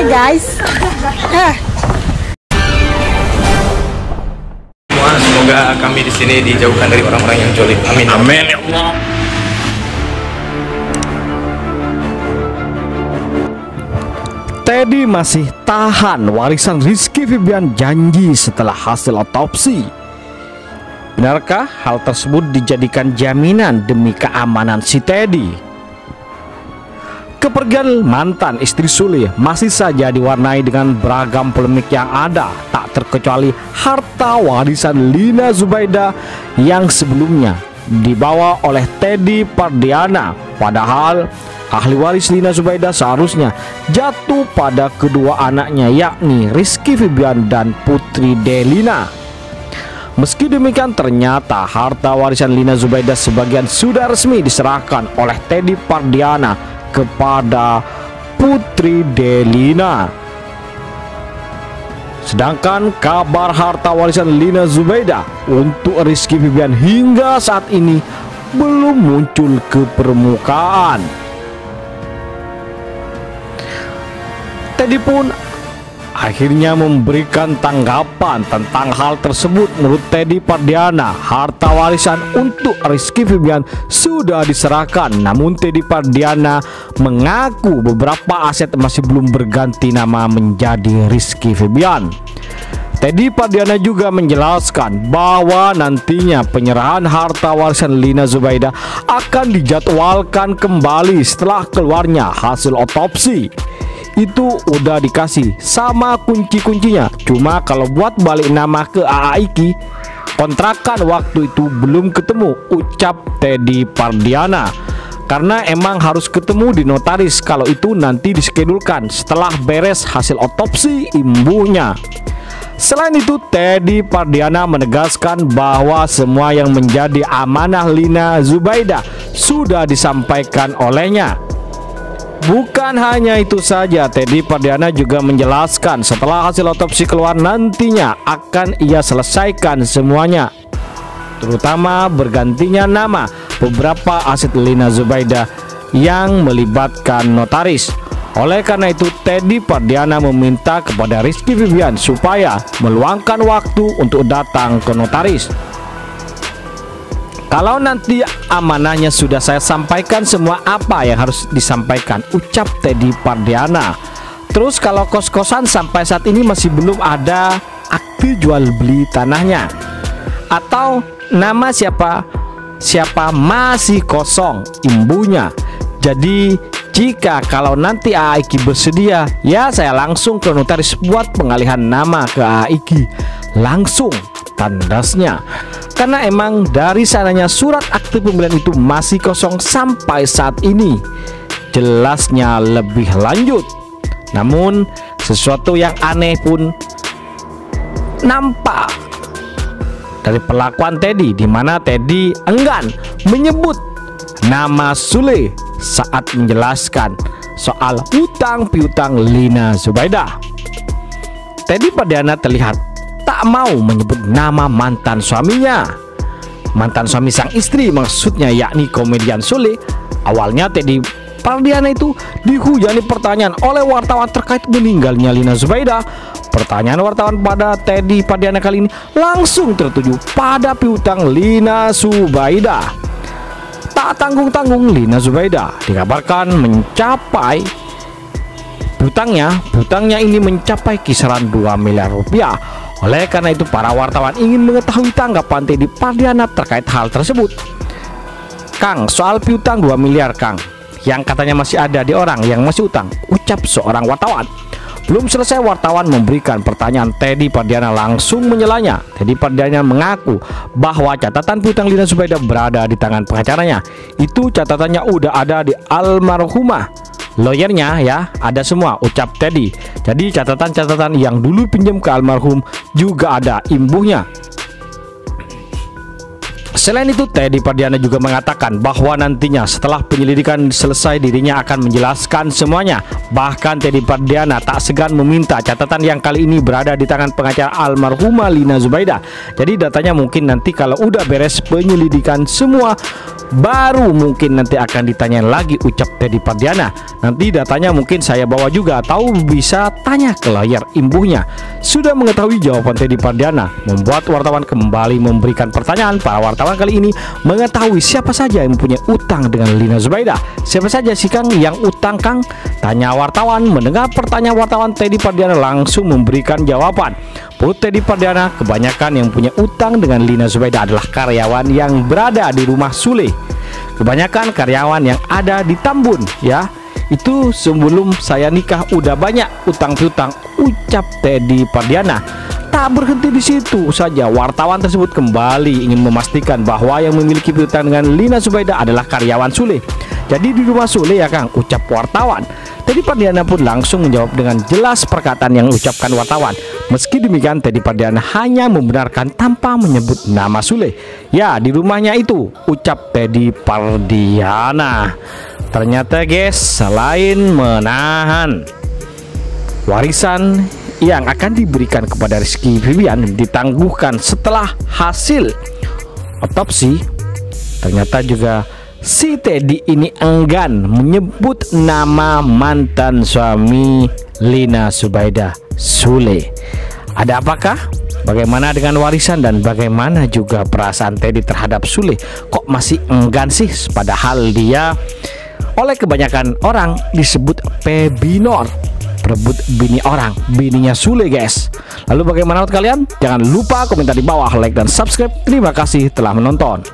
Hai guys. Ah. Semua semoga kami di sini dijauhkan dari orang-orang yang jolim. Amin. Amin ya Allah. Teddy masih tahan warisan Rizky Febian janji setelah hasil otopsi. Benarkah hal tersebut dijadikan jaminan demi keamanan si Teddy? Kepergian mantan istri Sule masih saja diwarnai dengan beragam polemik yang ada, tak terkecuali harta warisan Lina Zubaida yang sebelumnya dibawa oleh Teddy Pardiana. Padahal ahli waris Lina Zubaida seharusnya jatuh pada kedua anaknya yakni Rizky Febian dan Putri Delina. Meski demikian ternyata harta warisan Lina Zubaida sebagian sudah resmi diserahkan oleh Teddy Pardiana kepada Putri Delina. Sedangkan kabar harta warisan Lina Zubaida untuk Rizky Febian hingga saat ini belum muncul ke permukaan. Teddy pun akhirnya memberikan tanggapan tentang hal tersebut menurut Teddy Pardiana. Harta warisan untuk Rizky Febian sudah diserahkan. Namun Teddy Pardiana mengaku beberapa aset masih belum berganti nama menjadi Rizky Febian. Teddy Pardiana juga menjelaskan bahwa nantinya penyerahan harta warisan Lina Zubaida akan dijadwalkan kembali setelah keluarnya hasil otopsi itu udah dikasih sama kunci-kuncinya. Cuma kalau buat balik nama ke AA Iki, kontrakan waktu itu belum ketemu, ucap Teddy Pardiana. Karena emang harus ketemu di notaris kalau itu nanti diskedulkan setelah beres hasil otopsi imbuhnya. Selain itu, Teddy Pardiana menegaskan bahwa semua yang menjadi amanah Lina Zubaida sudah disampaikan olehnya. Bukan hanya itu saja, Teddy Pardiana juga menjelaskan setelah hasil otopsi keluar nantinya akan ia selesaikan semuanya. Terutama bergantinya nama beberapa aset Lina Zubaida yang melibatkan notaris. Oleh karena itu, Teddy Pardiana meminta kepada Rizky Vivian supaya meluangkan waktu untuk datang ke notaris. Kalau nanti amanahnya sudah saya sampaikan semua apa yang harus disampaikan Ucap Teddy Pardiana. Terus kalau kos-kosan sampai saat ini masih belum ada akte jual beli tanahnya. Atau nama siapa siapa masih kosong imbunya. Jadi jika kalau nanti Aiki bersedia Ya saya langsung ke notaris buat pengalihan nama ke Aiki Langsung tandasnya. Karena emang dari sananya surat akte pembelian itu masih kosong sampai saat ini. Jelasnya lebih lanjut. Namun sesuatu yang aneh pun nampak. Dari pelakuan Teddy di mana Teddy enggan menyebut nama Sule saat menjelaskan soal utang piutang Lina Zubaida. Teddy Padiana terlihat tak mau menyebut nama mantan suaminya. Mantan suami sang istri maksudnya yakni komedian Sule. Awalnya Teddy Pardiana itu dihujani pertanyaan oleh wartawan terkait meninggalnya Lina Zubaida. Pertanyaan wartawan pada Teddy Pardiana kali ini langsung tertuju pada piutang Lina Zubaida. Tak tanggung-tanggung Lina Zubaida dikabarkan mencapai hutangnya, hutangnya ini mencapai kisaran 2 miliar rupiah oleh karena itu para wartawan ingin mengetahui tanggapan Teddy Pardiana terkait hal tersebut. Kang, soal piutang 2 miliar Kang yang katanya masih ada di orang yang masih utang, ucap seorang wartawan. Belum selesai wartawan memberikan pertanyaan Teddy Pardiana langsung menyelanya. Teddy Pardiana mengaku bahwa catatan piutang Lina Zubaida berada di tangan pengacaranya. Itu catatannya udah ada di almarhumah lawyernya ya ada semua ucap Teddy. Jadi catatan-catatan yang dulu pinjam ke almarhum juga ada imbuhnya Selain itu, Teddy Pardiana juga mengatakan bahwa nantinya setelah penyelidikan selesai dirinya akan menjelaskan semuanya Bahkan Teddy Pardiana tak segan meminta catatan yang kali ini berada di tangan pengacara almarhumah Lina Zubaida. Jadi datanya mungkin nanti kalau udah beres penyelidikan semua baru mungkin nanti akan ditanya lagi ucap Teddy Pardiana. Nanti datanya mungkin saya bawa juga atau bisa tanya ke layar imbuhnya. Sudah mengetahui jawaban Teddy Pardiana, membuat wartawan kembali memberikan pertanyaan. Para wartawan kali ini mengetahui siapa saja yang mempunyai utang dengan Lina Zubaida. Siapa saja sih Kang yang utang Kang? Tanya wartawan. Mendengar pertanyaan wartawan, Teddy Pardiana langsung memberikan jawaban. Perut Teddy Pardiana, kebanyakan yang punya utang dengan Lina Zubaida adalah karyawan yang berada di rumah Sule. Kebanyakan karyawan yang ada di Tambun, ya. Itu sebelum saya nikah udah banyak utang piutang ucap Teddy Pardiana. Tak berhenti di situ saja, wartawan tersebut kembali ingin memastikan bahwa yang memiliki piutang dengan Lina Zubaida adalah karyawan Sule. Jadi di rumah Sule ya Kang, ucap wartawan. Teddy Pardiana pun langsung menjawab dengan jelas perkataan yang diucapkan wartawan. Meski demikian, Teddy Pardiana hanya membenarkan tanpa menyebut nama Sule. Ya, di rumahnya itu, ucap Teddy Pardiana. Ternyata guys, selain menahan warisan yang akan diberikan kepada Rizky Febian ditangguhkan setelah hasil otopsi, ternyata juga si Teddy ini enggan menyebut nama mantan suami Lina Subaida Sule. Ada apakah? Bagaimana dengan warisan dan bagaimana juga perasaan Teddy terhadap Sule? Kok masih enggan sih padahal dia oleh kebanyakan orang disebut pebinor perebut bini orang bininya Sule guys. Lalu bagaimana menurut kalian? Jangan lupa komentar di bawah like dan subscribe. Terima kasih telah menonton